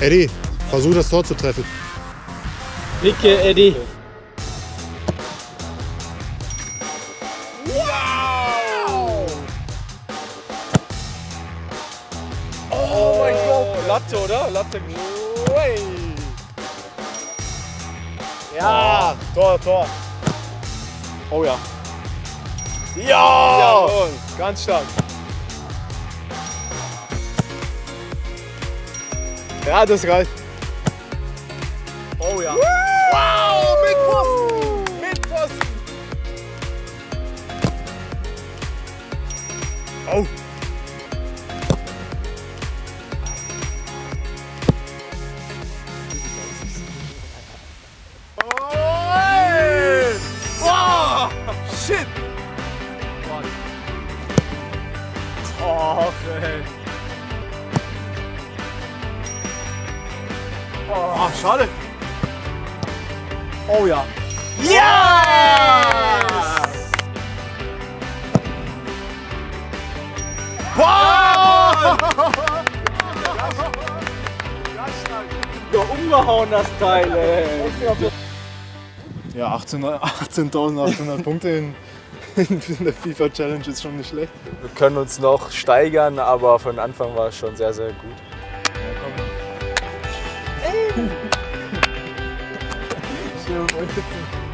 Eddie, versuch das Tor zu treffen. Dicke Eddie. Oh mein Gott. Latte, oder? Latte. Ui. Ja, Tor, Tor. Oh ja. Ja! Jawohl. Ganz stark. Ja, das reicht. Oh ja. Wow, mit Pfosten. Mit Pfosten. Oh. oh wow. Shit. Och, Ah, schade. Oh ja. Ja! Ja, umgehauen das Teil, ey. Ja, 18.800 18.800 Punkte in, in der FIFA Challenge ist schon nicht schlecht. Wir können uns noch steigern, aber von Anfang war es schon sehr, sehr gut. Hey! Shoot,